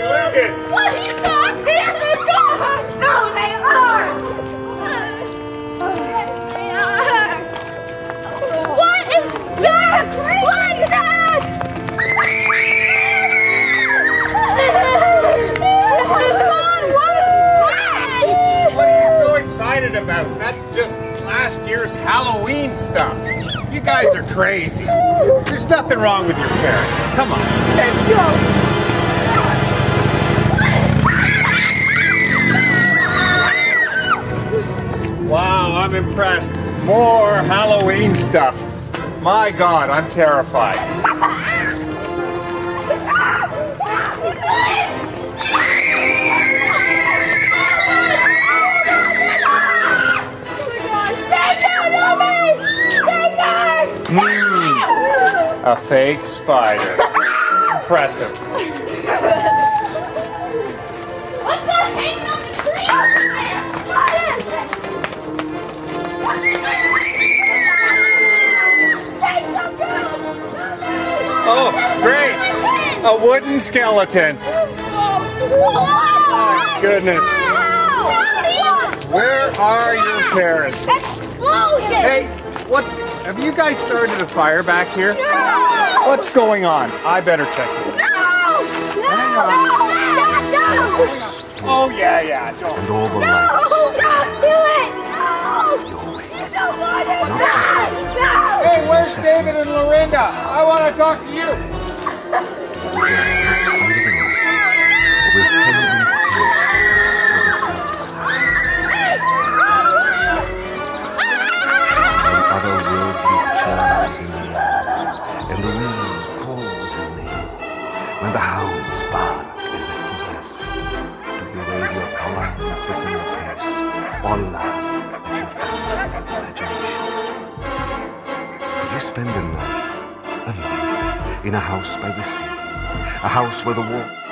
crazy. What are you talking about? No, they aren't. They are. What is that? What is that? God, what is that? What are you so excited about? That's just last year's Halloween stuff. You guys are crazy. There's nothing wrong with your parents. Come on. Let's go. I'm impressed. More Halloween stuff. My God, I'm terrified. Hmm, a fake spider. Impressive. What's that hanging on the tree? A wooden skeleton. My goodness. Where are your parents? Explosion! Hey, what's have you guys started a fire back here? No! What's going on? I better check it. No! No! No! No! Oh yeah, yeah. Don't. and all the No! lights. Don't do it! No! You don't want to die! No! Hey, where's David and Lorinda? I want to talk to you. Spend a night alone in a house by the sea, a house where the walk